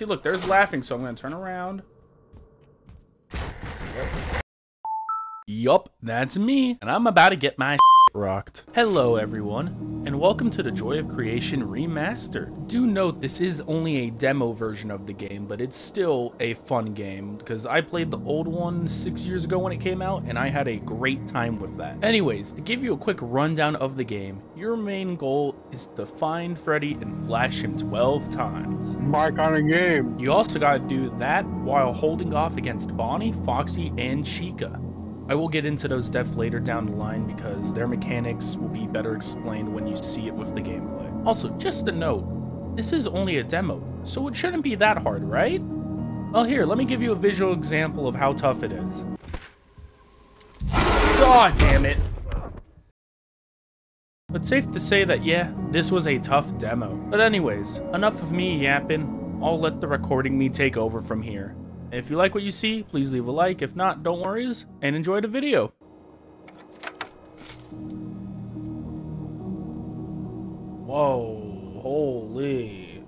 See, look, there's laughing, so I'm gonna turn around. Yup, that's me, and I'm about to get my rocked. Hello everyone, and welcome to the Joy of Creation Remastered. Do note this is only a demo version of the game, but it's still a fun game, because I played the old one six years ago when it came out, and I had a great time with that. Anyways, to give you a quick rundown of the game, your main goal is to find Freddy and flash him 12 times. My kind of game. You also gotta do that while holding off against Bonnie, Foxy, and Chica. I will get into those depth later down the line because their mechanics will be better explained when you see it with the gameplay. Also, just a note, this is only a demo, so it shouldn't be that hard, right? Well here, let me give you a visual example of how tough it is. God damn it! But safe to say that yeah, this was a tough demo. But anyways, enough of me yapping, I'll let the recording me take over from here. If you like what you see, please leave a like. If not, don't worry, and enjoy the video. Whoa, holy.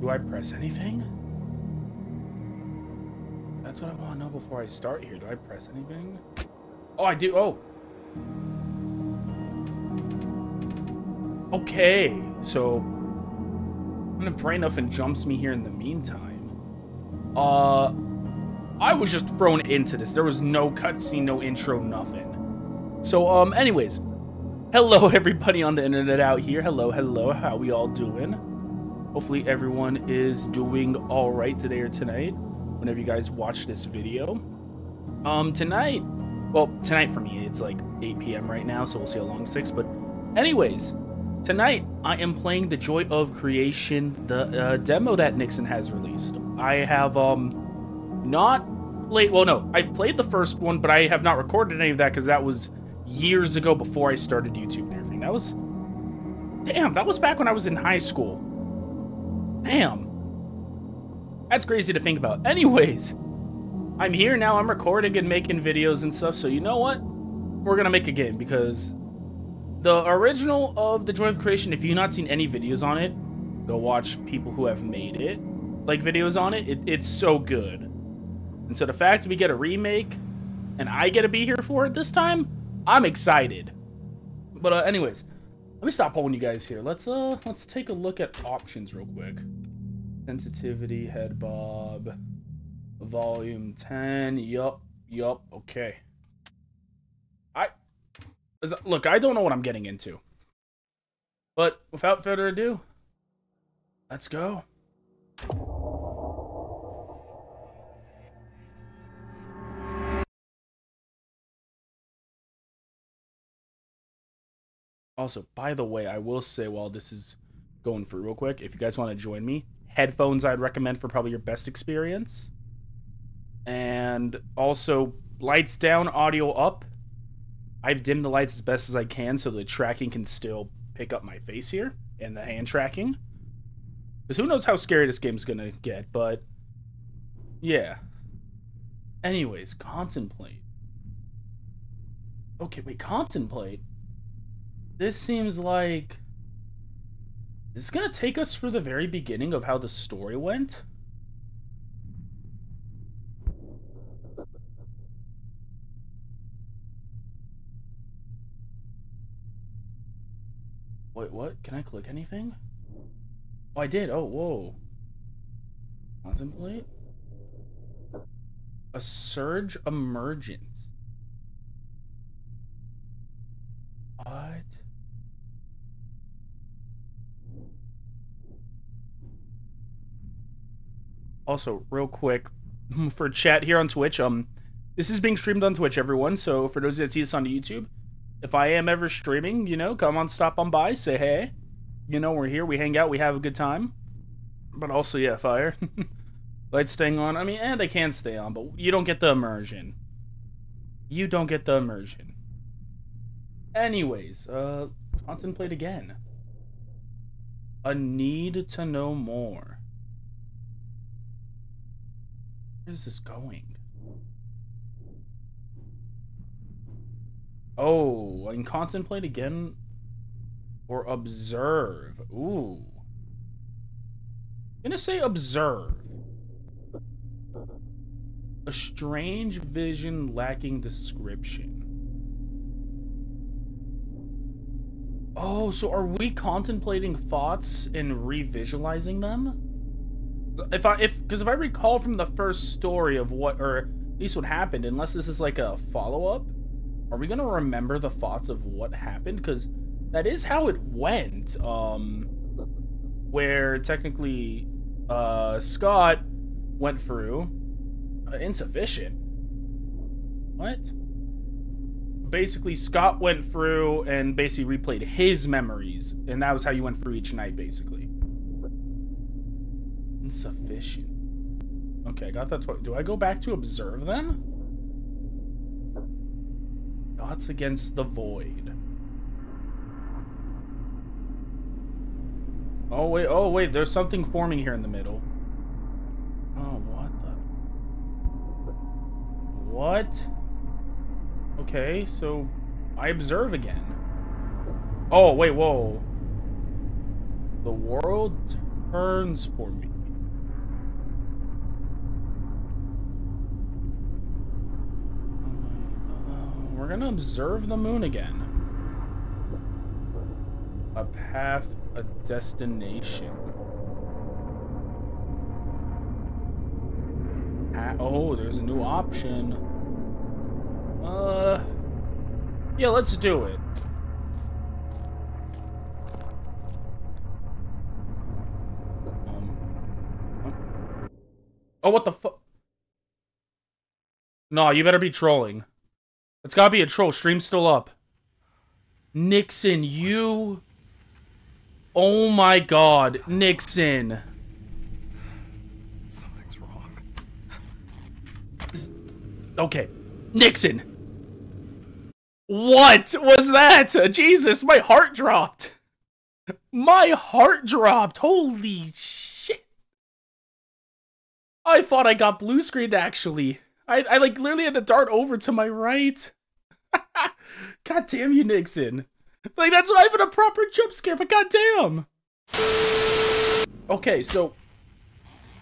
Do I press anything? That's what I want to know before I start here. Do I press anything? Oh, I do. Oh. Okay, so I'm gonna pray nothing jumps me here in the meantime. Uh, I was just thrown into this. There was no cutscene, no intro, nothing. So, um, anyways, hello everybody on the internet out here. Hello, hello. How we all doing? Hopefully everyone is doing all right today or tonight. Whenever you guys watch this video. Um, tonight, well, tonight for me, it's like 8 p.m. right now, so we'll see how long it takes. But, anyways, Tonight, I am playing The Joy of Creation, the uh, demo that Nikson has released. I have um not played, well, no, I've played the first one, but I have not recorded any of that because that was years ago before I started YouTube and everything. That was, damn, that was back when I was in high school. Damn. That's crazy to think about. Anyways, I'm here now, I'm recording and making videos and stuff, so you know what? We're gonna make a game because the original of The Joy of Creation, if you've not seen any videos on it, go watch people who have made it, like videos on it. it it's so good. And so the fact we get a remake and I get to be here for it this time, I'm excited. But uh, anyways, let me stop holding you guys here. Let's uh let's take a look at options real quick. Sensitivity, head bob, volume 10. Yup, yup, okay. Look, I don't know what I'm getting into. But without further ado, let's go. Also, by the way, I will say while this is going through real quick, if you guys want to join me, headphones I'd recommend for probably your best experience. And also, lights down, audio up I've dimmed the lights as best as I can so the tracking can still pick up my face here and the hand tracking. Because who knows how scary this game's gonna get, but yeah. Anyways, contemplate. Okay, wait, contemplate? This seems like... This is gonna take us for the very beginning of how the story went? Wait, what? Can I click anything? Oh, I did. Oh, whoa. Contemplate? A surge emergence. What? Also, real quick, for chat here on Twitch, um, this is being streamed on Twitch, everyone. So for those that see this on YouTube, if I am ever streaming, you know, come on, stop on by, say hey. You know, we're here, we hang out, we have a good time. But also, yeah, fire. Lights staying on. I mean, and they can stay on, but you don't get the immersion. You don't get the immersion. Anyways, uh, contemplate again. A need to know more. Where is this going? Oh, and contemplate again. Or observe. Ooh. I'm gonna say observe. A strange vision lacking description. Oh, so are we contemplating thoughts and revisualizing them? If I if because if I recall from the first story of what or at least what happened, unless this is like a follow-up, are we gonna remember the thoughts of what happened? Because that is how it went. Um where technically uh Scott went through uh, insufficient. What? basically Scott went through and basically replayed his memories, and that was how you went through each night, basically. Insufficient. Okay, I got that. Do I go back to observe them? Thoughts against the void. Oh wait, oh wait, there's something forming here in the middle. Oh, what the? What? Okay, so I observe again. Oh, wait, whoa. The world turns for me. We're gonna observe the moon again. A path, a destination. oh, there's a new option. Uh, yeah, let's do it. Um, oh, what the fuck? No, you better be trolling. It's gotta be a troll. Stream's still up. Nikson, you... Oh my god, Nikson. Something's wrong. Okay, Nikson. What was that? Jesus, my heart dropped. My heart dropped. Holy shit. I thought I got blue screened actually. I, I like literally had to dart over to my right. god damn you, Nikson. Like that's not even a proper jump scare, but god damn. Okay, so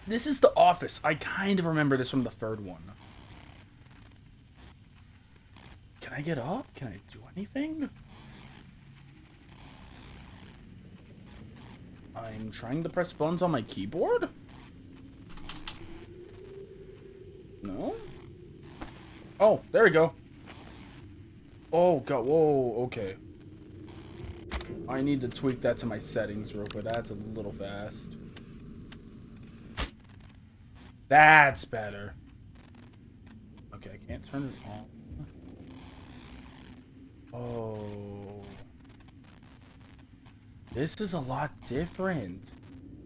this is the office. I kind of remember this from the third one. Can I get up? Can I do anything? I'm trying to press buttons on my keyboard? No? Oh, there we go. Oh, God. Whoa, okay. I need to tweak that to my settings real quick. That's a little fast. That's better. Okay, I can't turn it on. Oh. This is a lot different.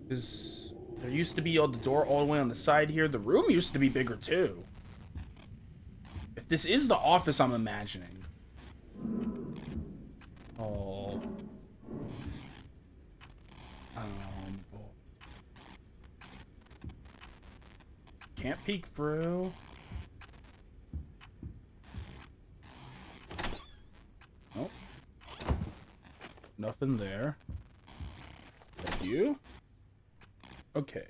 Because there used to be all the door all the way on the side here. The room used to be bigger too. This is the office I'm imagining. Oh. Um. Can't peek through. Nope. Nothing there. Thank you. Okay.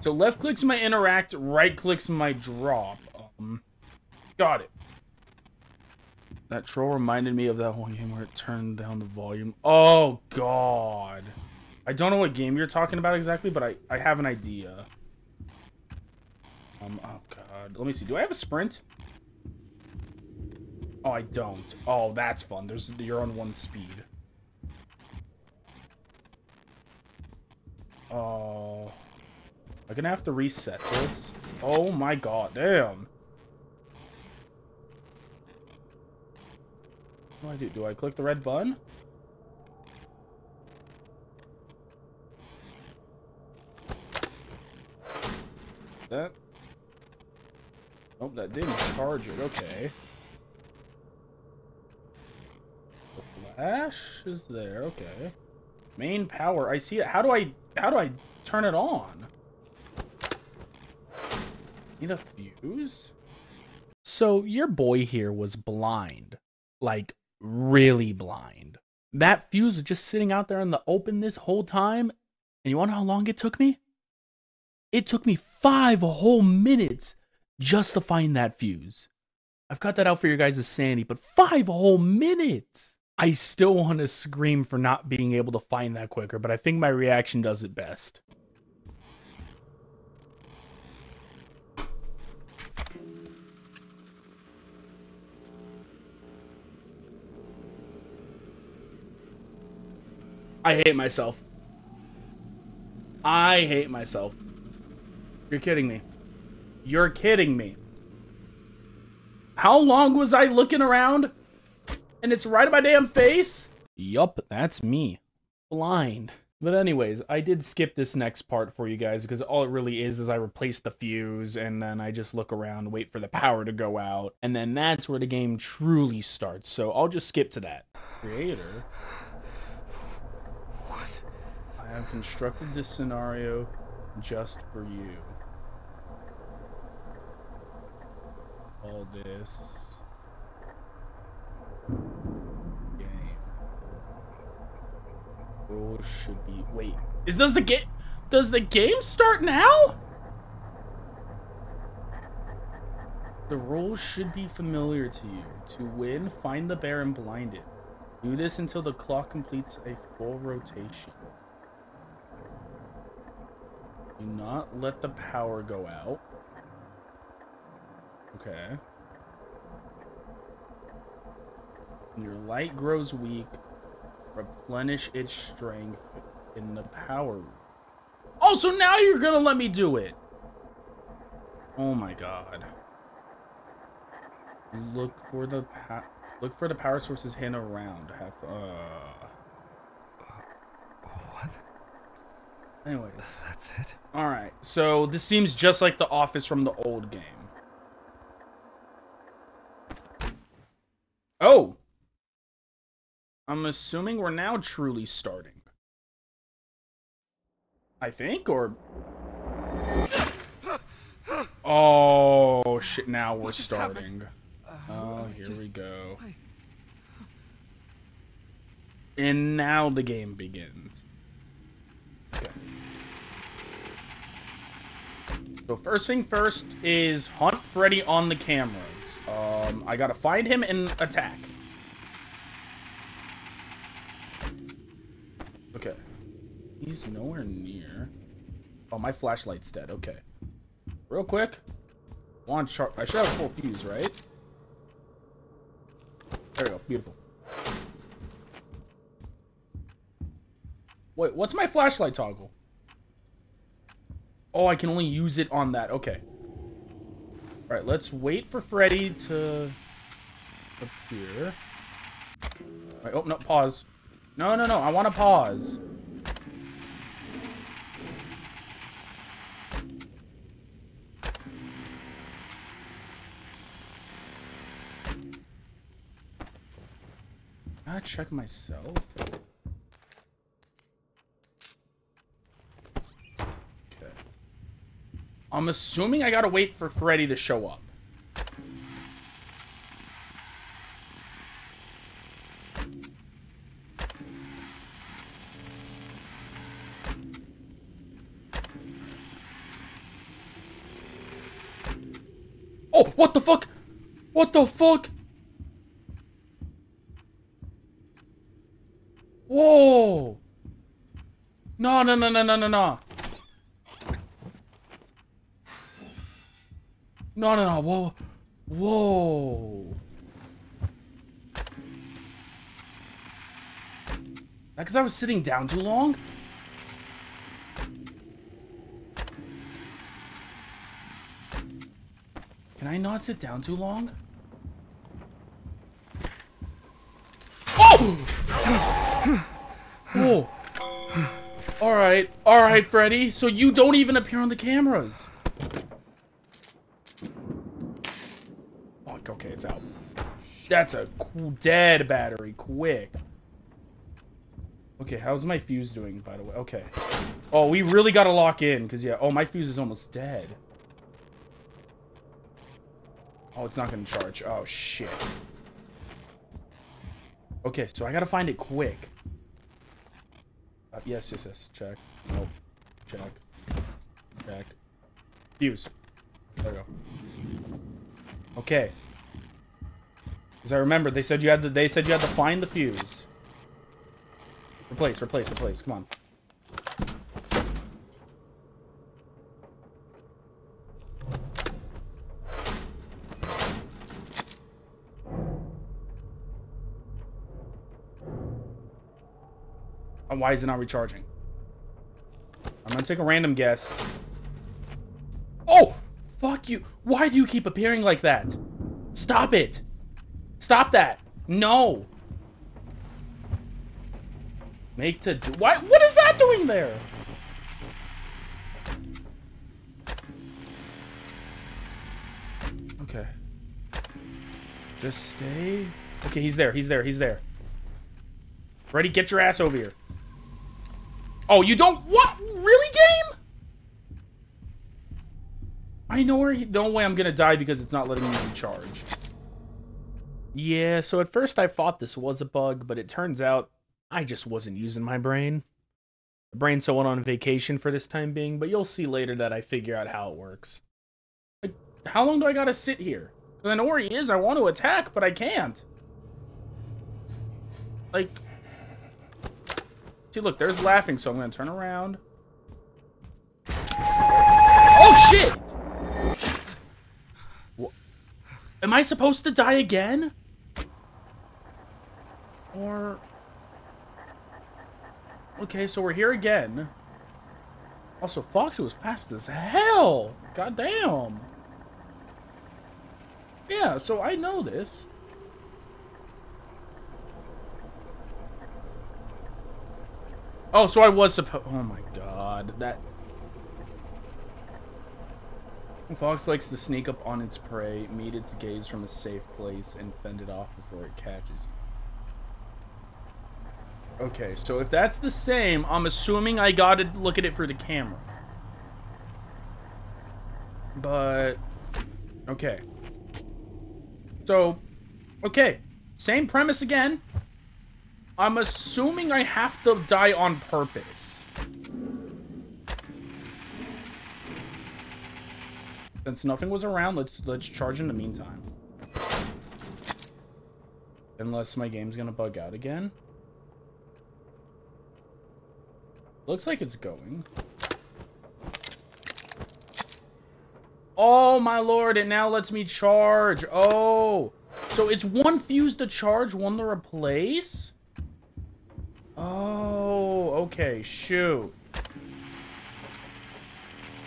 So left clicks my interact, right clicks my drop. Um, got it. That troll reminded me of that one game where it turned down the volume. Oh, God. I don't know what game you're talking about exactly, but I, I have an idea. Um, oh, God. Let me see. Do I have a sprint? Oh, I don't. Oh, that's fun. There's You're on one speed. Oh. I'm gonna have to reset this. Oh my god, damn. Do I do? Do I click the red button? That? Oh, that didn't charge it. Okay. The flash is there. Okay. Main power. I see it. How do I how do I turn it on? Need a fuse? So your boy here was blind. Like really blind. That fuse was just sitting out there in the open this whole time. And you wonder how long it took me? It took me five whole minutes just to find that fuse. I've got that out for your guys' sanity, but five whole minutes. I still want to scream for not being able to find that quicker, but I think my reaction does it best. I hate myself. I hate myself. You're kidding me. You're kidding me. How long was I looking around? And it's right in my damn face? Yup, that's me. Blind. But anyways, I did skip this next part for you guys because all it really is is I replace the fuse and then I just look around, wait for the power to go out, and then that's where the game truly starts. So I'll just skip to that. Creator. I have constructed this scenario just for you. All this game rules should be. Wait, is does the game does the game start now? The rules should be familiar to you. To win, find the bear and blind it. Do this until the clock completes a full rotation. Do not let the power go out. Okay. When your light grows weak, replenish its strength in the power room. Oh, so now you're gonna let me do it. Oh my god. Look for the look for the power sources hidden around. Have uh. What? Anyways. That's it? Alright, so this seems just like the office from the old game. Oh! I'm assuming we're now truly starting. I think, or... Oh, shit, now we're starting. Uh, Oh, here we go. And now the game begins. Okay. So first thing first is hunt Freddy on the cameras. Um, I gotta find him and attack. Okay. He's nowhere near. Oh, my flashlight's dead. Okay. Real quick. One sharp. I should have full fuse, right? There we go. Beautiful. Wait, what's my flashlight toggle? Oh, I can only use it on that. Okay. Alright, let's wait for Freddy to appear. Alright, oh, no, pause. No, no, no, I want to pause. I check myself. I'm assuming I gotta wait for Freddy to show up. Oh, what the fuck? What the fuck? Whoa! No, no, no, no, no, no, no. No, no, no. Whoa. Whoa. That because I was sitting down too long? Can I not sit down too long? Oh! Whoa. Alright, alright, Freddy. So you don't even appear on the cameras. Oh, okay, it's out. That's a dead battery. Quick. Okay, how's my fuse doing, by the way? Okay. Oh, we really gotta lock in, because, yeah. Oh, my fuse is almost dead. Oh, it's not gonna charge. Oh, shit. Okay, so I gotta find it quick. Uh, yes, yes, yes. Check. Nope. Check. Check. Fuse. There we go. Okay. Because I remember they said you had to. They said you had to find the fuse. Replace, replace, replace. Come on. And why is it not recharging? I'm gonna take a random guess. Oh! Fuck you. Why do you keep appearing like that? Stop it. Stop that. No. Make to do- Why? What is that doing there? Okay. Just stay. Okay, he's there. He's there. He's there. Ready? Get your ass over here. Oh, you don't- What? Really, game? I know where he- No way I'm gonna die because it's not letting me recharge. Yeah, so at first I thought this was a bug, but it turns out I just wasn't using my brain. The brain so went on vacation for this time being, but you'll see later that I figure out how it works. Like, how long do I gotta sit here? Because I know where he is, I want to attack, but I can't. Like... See, look, there's laughing, so I'm gonna turn around. Oh, shit! What? Am I supposed to die again? Or... Okay, so we're here again. Also, Foxy was fast as hell! God damn! Yeah, so I know this. Oh, so I was supposed- Oh my god, that... Fox likes to sneak up on its prey, meet its gaze from a safe place, and fend it off before it catches you. Okay, so if that's the same, I'm assuming I gotta look at it for the camera. But... Okay. So, okay. Same premise again. I'm assuming I have to die on purpose. Since nothing was around, let's let's charge in the meantime. Unless my game's gonna bug out again. Looks like it's going. Oh my lord, it now lets me charge. Oh. So it's one fuse to charge, one to replace? Oh, okay, shoot.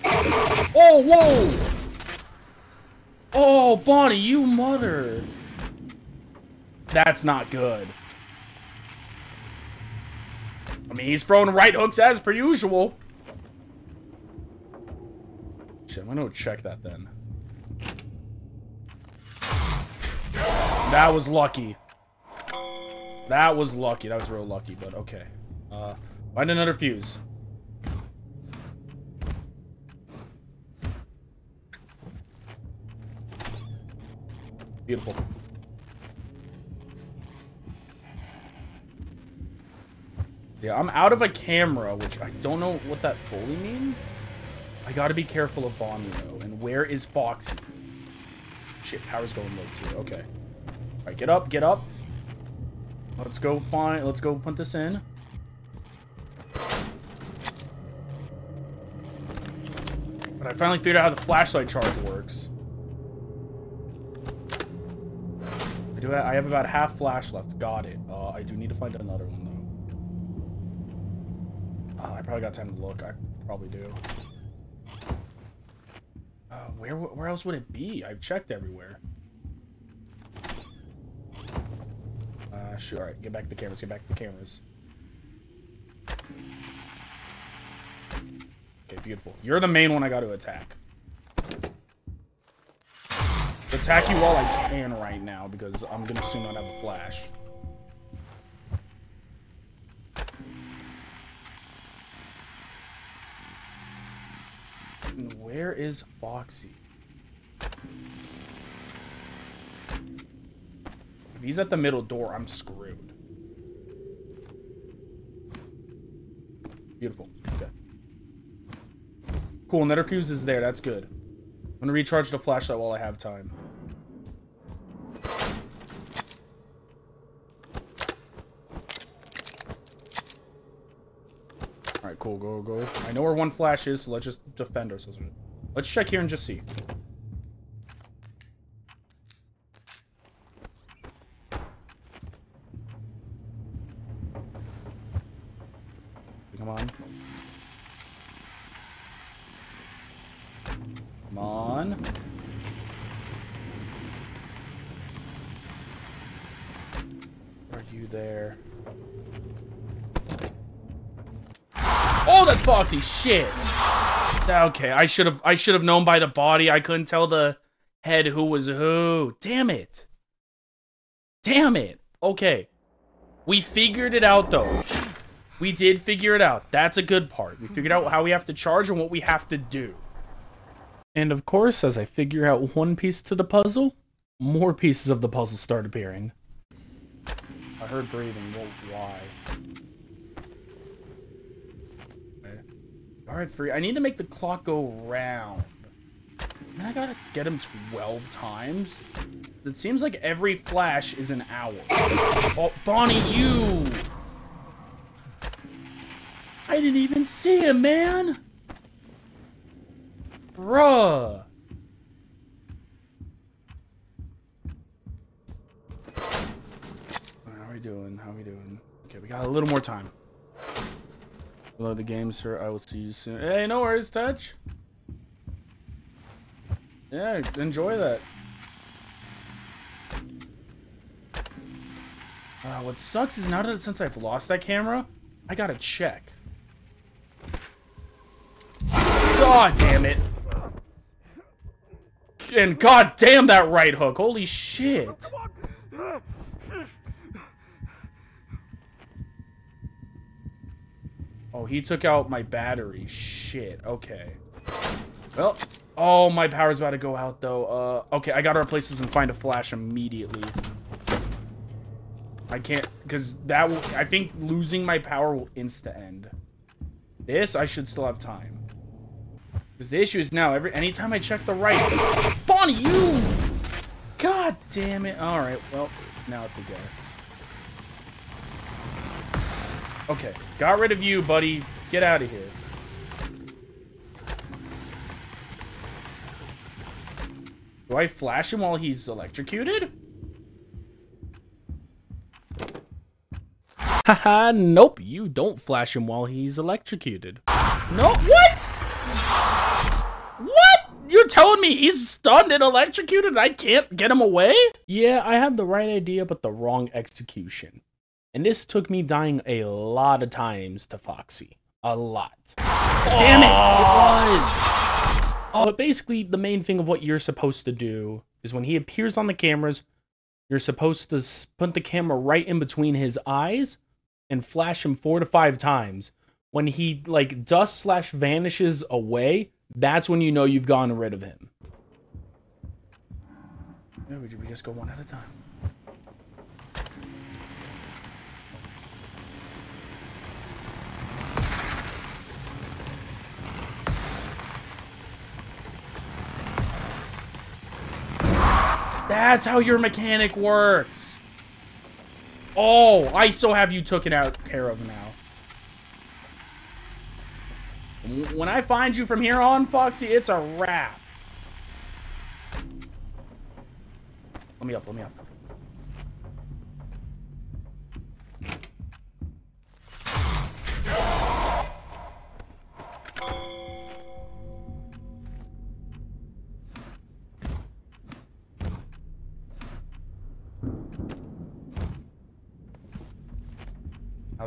Oh, whoa! Oh, Bonnie, you mother. That's not good. I mean, he's throwing right hooks as per usual. Shit, I'm gonna check that then. That was lucky. That was lucky. That was real lucky, but okay. Uh, find another fuse. Beautiful. Yeah, I'm out of a camera, which I don't know what that fully means. I gotta be careful of Bonnie, though. And where is Foxy? Shit, power's going low, too. Okay. Alright, get up, get up. Let's go find, let's go put this in. But I finally figured out how the flashlight charge works. I do I have about half flash left. Got it. Uh, I do need to find another one, probably got time to look. I probably do. Uh, where, where else would it be? I've checked everywhere. Uh, sure. All right, get back to the cameras. Get back to the cameras. Okay, beautiful. You're the main one I got to attack. Attack you while I can right now because I'm gonna soon not have a flash. And where is Foxy? If he's at the middle door, I'm screwed. Beautiful. Okay. Cool, Netterfuse is there. That's good. I'm going to recharge the flashlight while I have time. Go. I know where one flash is, so let's just defend ourselves. Let's check here and just see. Come on. Come on. Are you there? Shit. Okay, I should have I should have known by the body. I couldn't tell the head who was who. Damn it. Damn it. Okay. We figured it out though. We did figure it out. That's a good part. We figured out how we have to charge and what we have to do. And of course, as I figure out one piece to the puzzle, more pieces of the puzzle start appearing. I heard breathing. Well, why? Alright, free. I need to make the clock go round. Man, I gotta get him 12 times? It seems like every flash is an hour. Oh, Bonnie, you! I didn't even see him, man! Bruh! How are we doing? How are we doing? Okay, we got a little more time. Load the game, sir. I will see you soon. Hey, no worries, Touch. Yeah, enjoy that. Uh, what sucks is now that since I've lost that camera, I gotta check. God damn it. And god damn that right hook. Holy shit. Oh, he took out my battery. Shit. Okay. Well, oh, my power's about to go out, though. Uh, okay, I gotta replace this and find a flash immediately. I can't, because that will, I think losing my power will insta-end. This, I should still have time. Because the issue is now, every anytime I check the right... Bonnie, you! God damn it. Alright, well, now it's a guess. Okay, got rid of you, buddy. Get out of here. Do I flash him while he's electrocuted? Haha, nope, you don't flash him while he's electrocuted. No, what? What? You're telling me he's stunned and electrocuted and I can't get him away? Yeah, I had the right idea, but the wrong execution. And this took me dying a lot of times to Foxy. A lot. Damn it! Oh. It was! Oh, but basically, the main thing of what you're supposed to do is when he appears on the cameras, you're supposed to put the camera right in between his eyes and flash him four to five times. When he, like, dust slash vanishes away, that's when you know you've gotten rid of him. Yeah, we just go one at a time. That's how your mechanic works. Oh, I so have you taken out care of now. When I find you from here on, Foxy, it's a wrap. Let me up, let me up.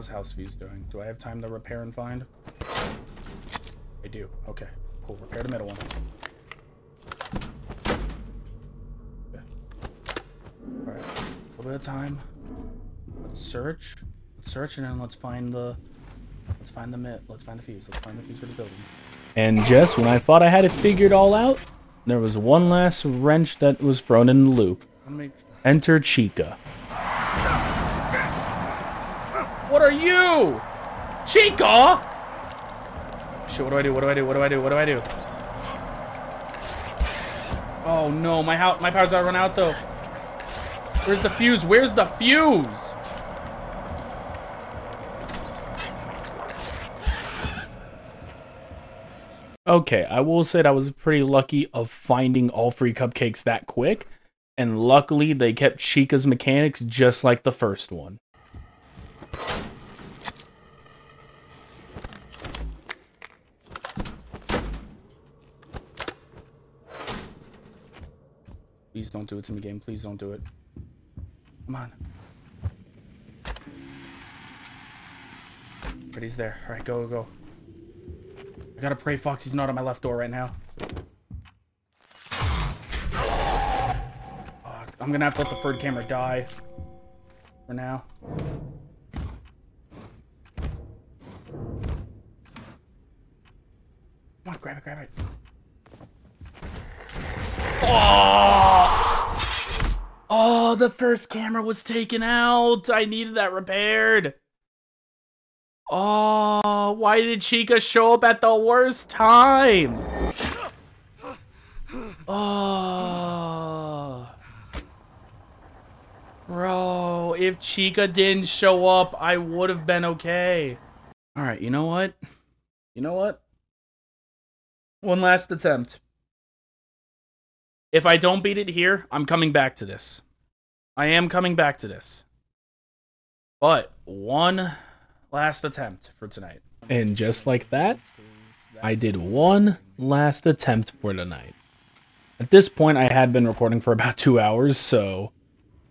How's House Views doing? Do I have time to repair and find? I do. Okay. Cool. Repair the middle one. Okay. Alright. A little bit of time. Let's search. Let's search and then let's find the let's find the mit. Let's find the fuse. Let's find the fuse for the building. And just when I thought I had it figured all out, there was one last wrench that was thrown in the loop. Enter Chica. What are you? Chica? shit, what do I do? What do I do? What do I do? What do I do? Oh no, my how my power's to run out though. Where's the fuse? Where's the fuse? Okay, I will say that I was pretty lucky of finding all three cupcakes that quick. And luckily, they kept Chica's mechanics just like the first one. Please don't do it to me, game. Please don't do it. Come on. Freddy's there. Alright, go, go, go. I gotta pray Foxy's not on my left door right now. I'm gonna have to let the third camera die. For now. Come on, grab it, grab it. Oh! The first camera was taken out. I needed that repaired. Oh, why did Chica show up at the worst time? Oh. Bro, if Chica didn't show up, I would have been okay. Alright, you know what? You know what? One last attempt. If I don't beat it here, I'm coming back to this. I am coming back to this. But one last attempt for tonight. And just like that, I did one last attempt for tonight. At this point, I had been recording for about two hours, so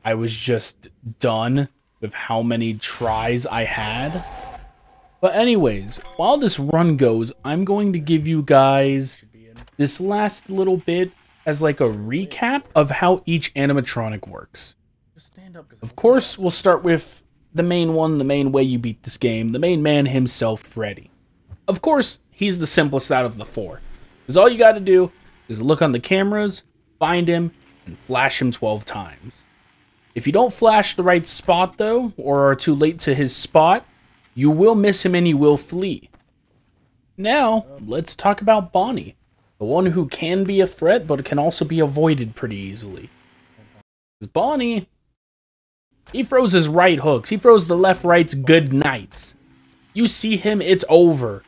I was just done with how many tries I had. But anyways, while this run goes, I'm going to give you guys this last little bit as like a recap of how each animatronic works. Of course, we'll start with the main one, the main way you beat this game, the main man himself, Freddy. Of course, he's the simplest out of the four. Because all you got to do is look on the cameras, find him, and flash him 12 times. If you don't flash the right spot, though, or are too late to his spot, you will miss him and you will flee. Now, let's talk about Bonnie. The one who can be a threat, but can also be avoided pretty easily. Bonnie, he throws his right hooks. He throws the left rights good nights. You see him, it's over.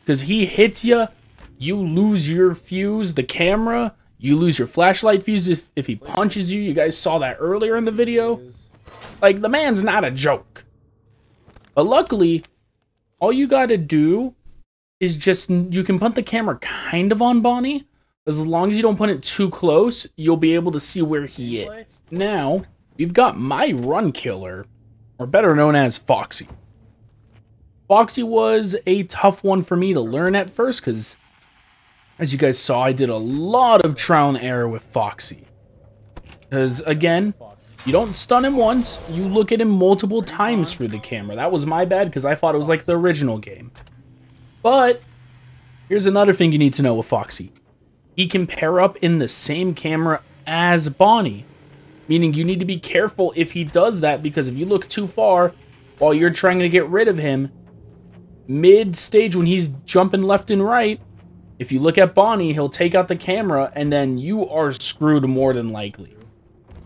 Because he hits you, you lose your fuse, the camera, you lose your flashlight fuse if, if he punches you. You guys saw that earlier in the video. Like, the man's not a joke. But luckily, all you gotta do is just, you can put the camera kind of on Bonnie. As long as you don't put it too close, you'll be able to see where he is. Now, we've got my run killer, or better known as Foxy. Foxy was a tough one for me to learn at first, because as you guys saw, I did a lot of trial and error with Foxy. Because, again, you don't stun him once, you look at him multiple times through the camera. That was my bad, because I thought it was like the original game. But, here's another thing you need to know with Foxy. He can pair up in the same camera as Bonnie. Meaning you need to be careful if he does that, because if you look too far while you're trying to get rid of him, mid-stage when he's jumping left and right, if you look at Bonnie, he'll take out the camera, and then you are screwed more than likely.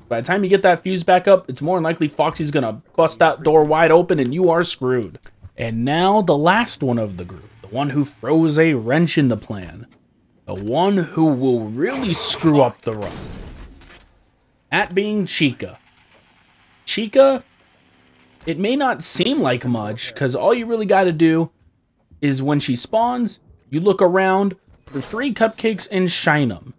By the time you get that fuse back up, it's more than likely Foxy's gonna bust that door wide open, and you are screwed. And now the last one of the group the one who froze a wrench in the plan, the one who will really screw up the run. That being Chica. Chica, it may not seem like much, because all you really got to do is when she spawns, you look around for three cupcakes and shine them.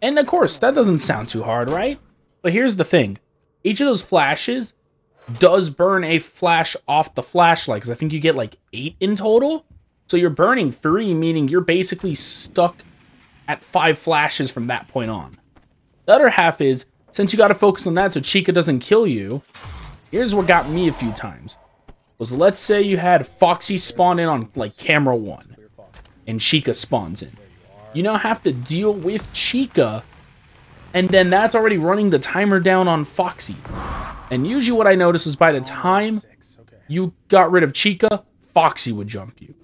And of course, that doesn't sound too hard, right? But here's the thing. Each of those flashes does burn a flash off the flashlight because I think you get like eight in total. So you're burning three, meaning you're basically stuck at five flashes from that point on. The other half is, since you got to focus on that so Chica doesn't kill you, here's what got me a few times. Was let's say you had Foxy spawn in on like camera one, and Chica spawns in. You now have to deal with Chica, and then that's already running the timer down on Foxy. And usually what I noticed was by the time you got rid of Chica, Foxy would jump you.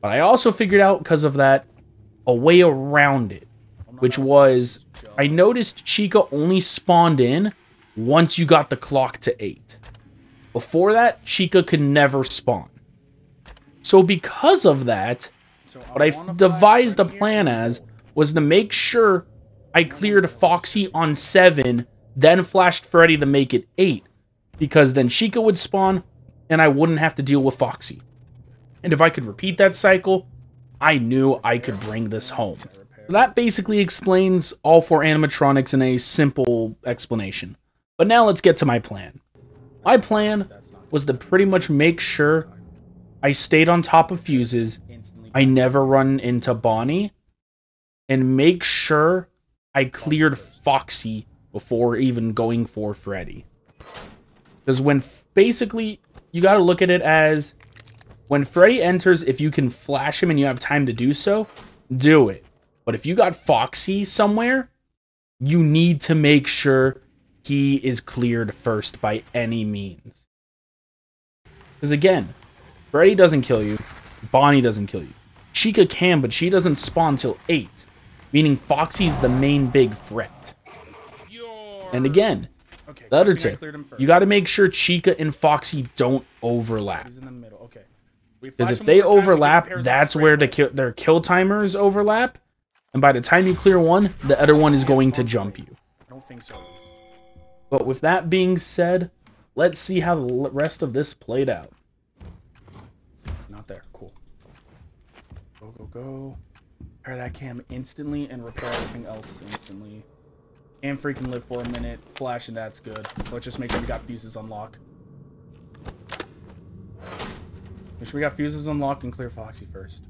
But I also figured out because of that a way around it, which was I noticed Chica only spawned in once you got the clock to 8. Before that, Chica could never spawn. So because of that, what I devised a plan as was to make sure I cleared Foxy on 7, then flashed Freddy to make it 8. Because then Chica would spawn, and I wouldn't have to deal with Foxy. And if I could repeat that cycle, I knew I could bring this home. That basically explains all four animatronics in a simple explanation. But now let's get to my plan. My plan was to pretty much make sure I stayed on top of fuses, I never run into Bonnie, and make sure I cleared Foxy before even going for Freddy. Because when basically, you got to look at it as when Freddy enters, if you can flash him and you have time to do so, do it. But if you got Foxy somewhere, you need to make sure he is cleared first by any means. Because again, Freddy doesn't kill you, Bonnie doesn't kill you. Chica can, but she doesn't spawn till 8, meaning Foxy's the main big threat. And again, okay, the other tip, you got to make sure Chica and Foxy don't overlap. Because if they overlap, that's where the kill, their kill timers overlap. And by the time you clear one, the other one is going to jump you. I don't think so. But with that being said, let's see how the rest of this played out. Not there. Cool. Go, go, go. Repair that cam instantly and repair everything else instantly. And freaking live for a minute. Flash and that's good. Let's just make sure we got fuses unlocked. Make sure we got fuses unlocked and clear Foxy first.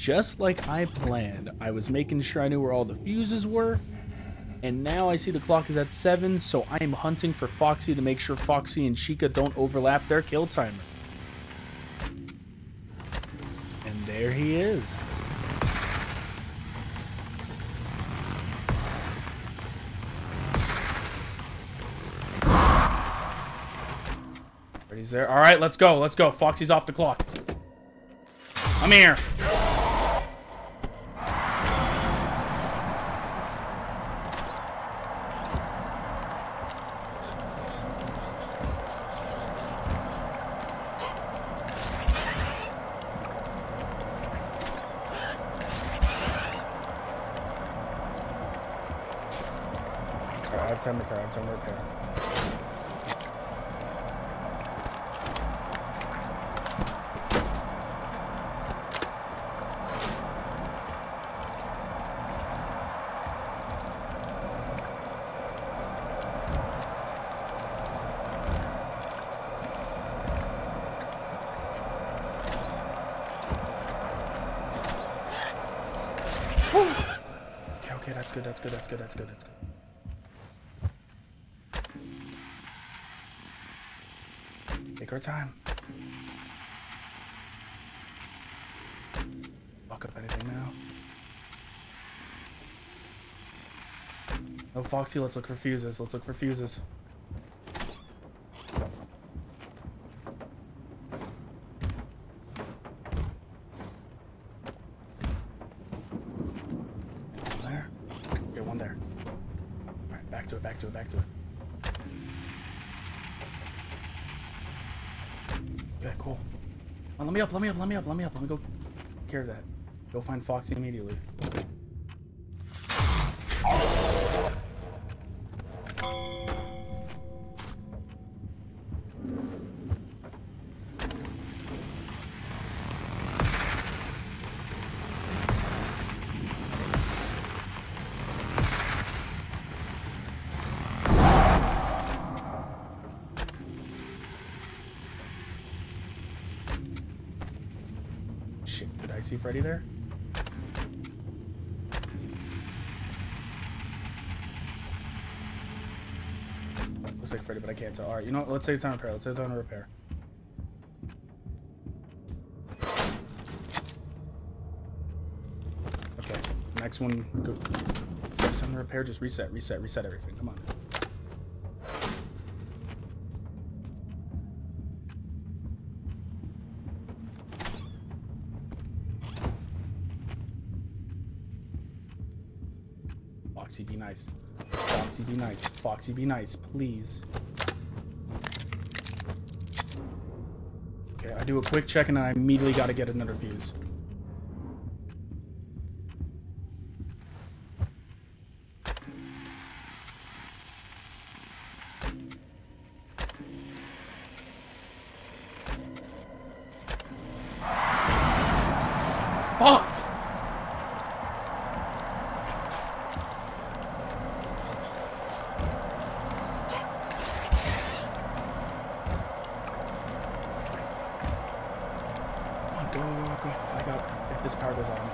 Just like I planned, I was making sure I knew where all the fuses were and now I see the clock is at 7, so I am hunting for Foxy to make sure Foxy and Chica don't overlap their kill timer. And there he is. He's there. All right, let's go. Let's go. Foxy's off the clock. I'm here. That's good, that's good, that's good, that's good, that's good. Take our time. Fuck up anything now. No Foxy, let's look for fuses. Let's look for fuses. There. Okay, one there. Alright, back to it, back to it, back to it. Okay, cool. Oh, let me up, let me up, let me up, let me up. Let me go care of that. Go find Foxy immediately. see Freddy there? Looks like Freddy, but I can't tell. Alright, you know what? Let's take it on repair. Let's take it on repair. Okay, next one, go. Next on repair, just reset, reset, reset everything. Come on. Be nice. Foxy, be nice, please. Okay, I do a quick check and I immediately gotta get another fuse.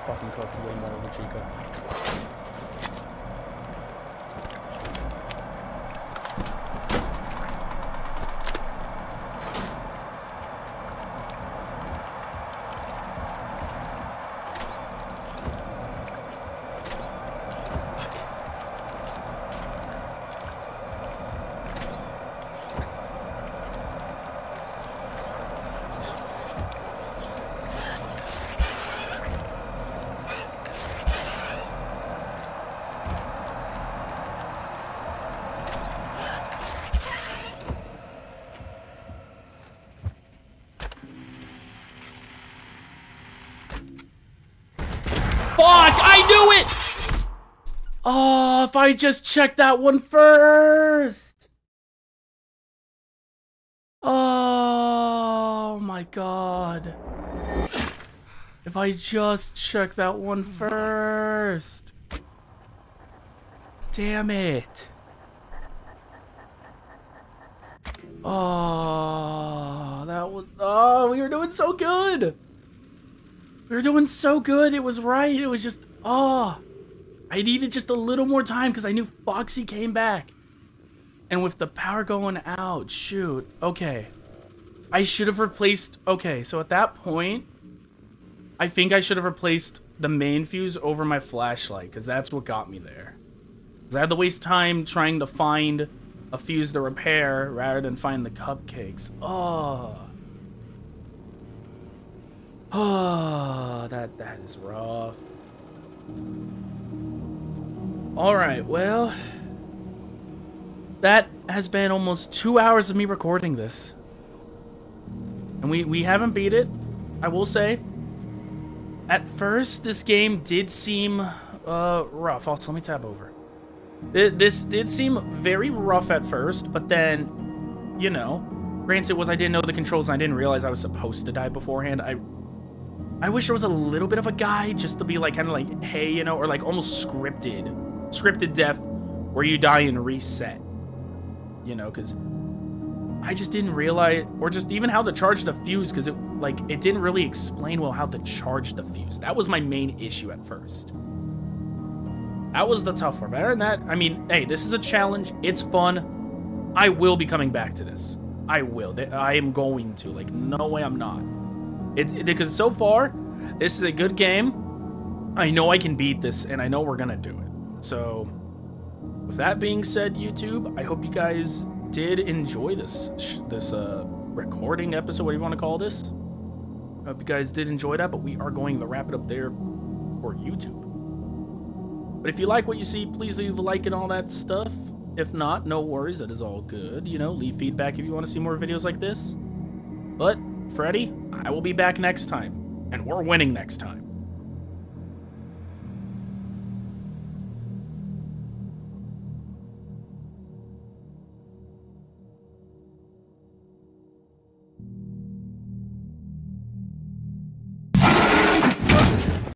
Fucking cooking way more over Chica. I just checked that one first. Oh my god. If I just checked that one first. Damn it. Oh, that was. Oh, we were doing so good. We were doing so good. It was right. It was just, oh, I needed just a little more time because I knew Foxy came back. And with the power going out, shoot. Okay. I should have replaced, okay, so at that point, I think I should have replaced the main fuse over my flashlight because that's what got me there. Because I had to waste time trying to find a fuse to repair rather than find the cupcakes. Oh. Oh, that that is rough. All right, well, that has been almost two hours of me recording this, and we we haven't beat it. I will say. At first, this game did seem uh, rough. Also, let me tab over. This did seem very rough at first, but then, you know, granted was I didn't know the controls and I didn't realize I was supposed to die beforehand. I I wish there was a little bit of a guide just to be like kind of like, hey, you know, or like almost scripted, scripted death where you die and reset, you know, because I just didn't realize, or just even how to charge the fuse, because it like it didn't really explain well how to charge the fuse. That was my main issue at first. That was the tough one. Better than that, I mean, hey, this is a challenge. It's fun. I will be coming back to this. I will. I am going to. Like, no way I'm not. It, because so far, this is a good game. I know I can beat this, and I know we're gonna do it. So, with that being said, YouTube, I hope you guys did enjoy this this uh, recording episode, whatever you want to call this. I hope you guys did enjoy that, but we are going to wrap it up there for YouTube. But if you like what you see, please leave a like and all that stuff. If not, no worries, that is all good. You know, leave feedback if you want to see more videos like this. But, Freddy, I will be back next time, and we're winning next time.